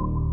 you.